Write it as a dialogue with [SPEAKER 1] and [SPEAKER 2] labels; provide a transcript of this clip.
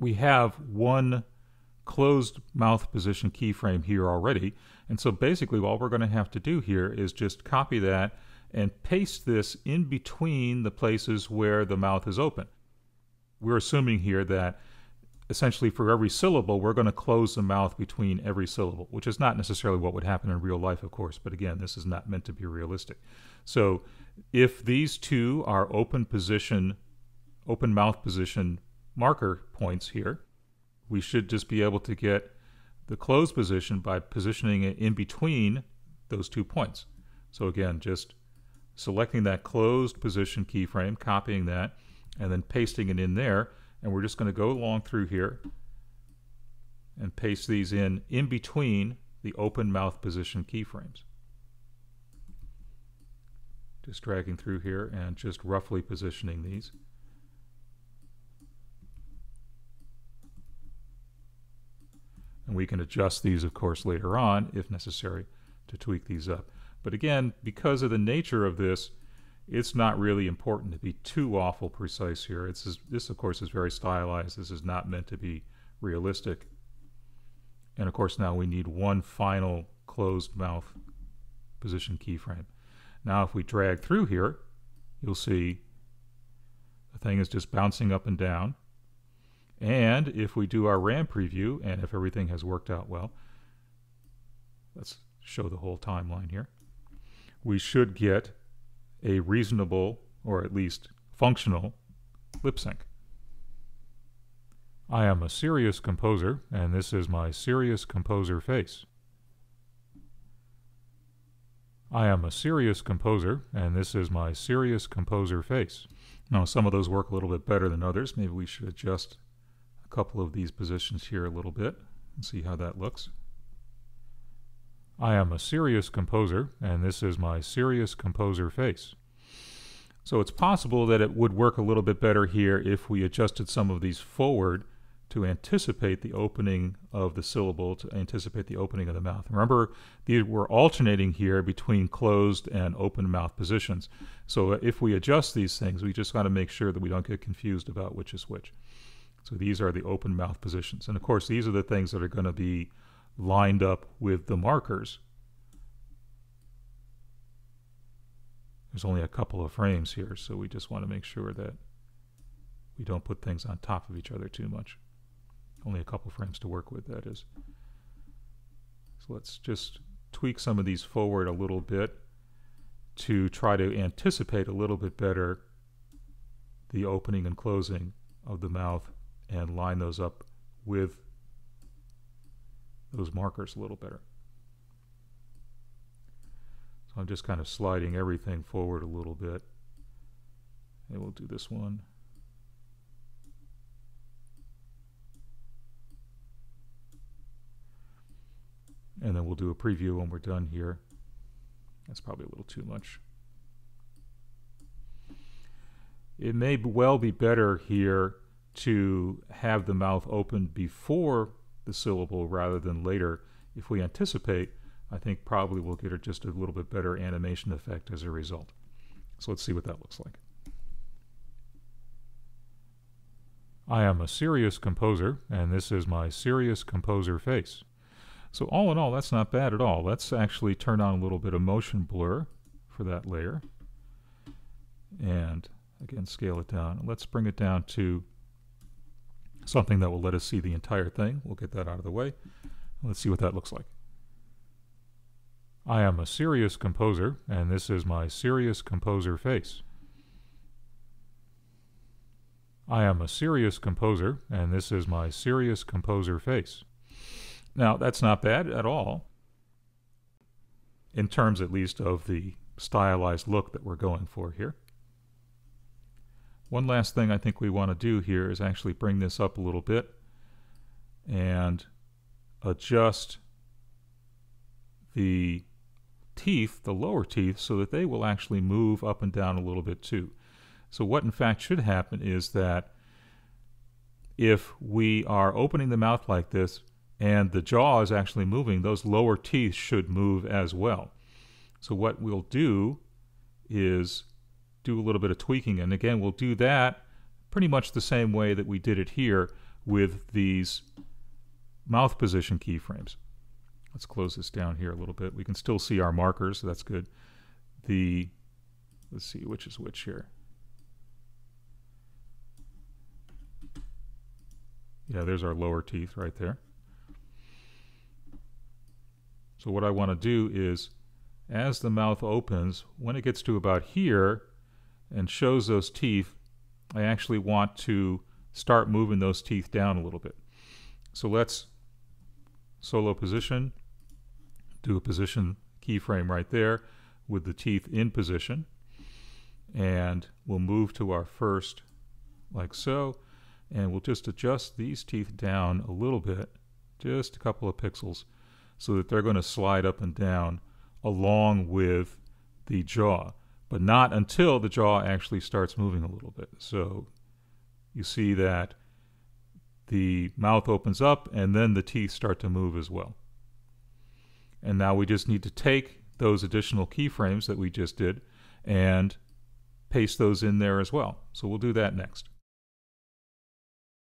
[SPEAKER 1] we have one closed mouth position keyframe here already. And so basically all we're going to have to do here is just copy that and paste this in between the places where the mouth is open. We're assuming here that essentially for every syllable, we're going to close the mouth between every syllable, which is not necessarily what would happen in real life, of course, but again, this is not meant to be realistic. So if these two are open position, open mouth position marker points here, we should just be able to get the closed position by positioning it in between those two points. So again, just selecting that closed position keyframe, copying that, and then pasting it in there. And we're just going to go along through here and paste these in in between the open mouth position keyframes. Just dragging through here and just roughly positioning these. And we can adjust these, of course, later on if necessary to tweak these up. But again, because of the nature of this, it's not really important to be too awful precise here. It's this, of course, is very stylized. This is not meant to be realistic. And of course, now we need one final closed mouth position keyframe. Now, if we drag through here, you'll see the thing is just bouncing up and down. And if we do our RAM preview, and if everything has worked out well, let's show the whole timeline here we should get a reasonable, or at least functional, lip sync. I am a serious composer, and this is my serious composer face. I am a serious composer, and this is my serious composer face. Now, some of those work a little bit better than others. Maybe we should adjust couple of these positions here a little bit and see how that looks. I am a serious composer, and this is my serious composer face. So it's possible that it would work a little bit better here if we adjusted some of these forward to anticipate the opening of the syllable, to anticipate the opening of the mouth. Remember, these, we're alternating here between closed and open mouth positions. So if we adjust these things, we just got to make sure that we don't get confused about which is which. So these are the open mouth positions. And of course, these are the things that are going to be lined up with the markers. There's only a couple of frames here, so we just want to make sure that we don't put things on top of each other too much. Only a couple frames to work with, that is. So let's just tweak some of these forward a little bit to try to anticipate a little bit better the opening and closing of the mouth and line those up with those markers a little better. So I'm just kind of sliding everything forward a little bit. And we'll do this one. And then we'll do a preview when we're done here. That's probably a little too much. It may well be better here to have the mouth open before the syllable rather than later. If we anticipate, I think probably we'll get just a little bit better animation effect as a result. So let's see what that looks like. I am a serious composer, and this is my serious composer face. So all in all, that's not bad at all. Let's actually turn on a little bit of motion blur for that layer. And again, scale it down. Let's bring it down to something that will let us see the entire thing. We'll get that out of the way. Let's see what that looks like. I am a serious composer, and this is my serious composer face. I am a serious composer, and this is my serious composer face. Now, that's not bad at all, in terms at least of the stylized look that we're going for here. One last thing I think we want to do here is actually bring this up a little bit and adjust the teeth, the lower teeth, so that they will actually move up and down a little bit too. So what in fact should happen is that if we are opening the mouth like this and the jaw is actually moving, those lower teeth should move as well. So what we'll do is do a little bit of tweaking. And again, we'll do that pretty much the same way that we did it here, with these mouth position keyframes. Let's close this down here a little bit. We can still see our markers, so that's good. The, let's see, which is which here. Yeah, there's our lower teeth right there. So what I want to do is, as the mouth opens, when it gets to about here and shows those teeth, I actually want to start moving those teeth down a little bit. So let's solo position, do a position keyframe right there with the teeth in position. And we'll move to our first like so. And we'll just adjust these teeth down a little bit, just a couple of pixels, so that they're going to slide up and down along with the jaw, but not until the jaw actually starts moving a little bit. So you see that the mouth opens up and then the teeth start to move as well. And now we just need to take those additional keyframes that we just did and paste those in there as well. So we'll do that next.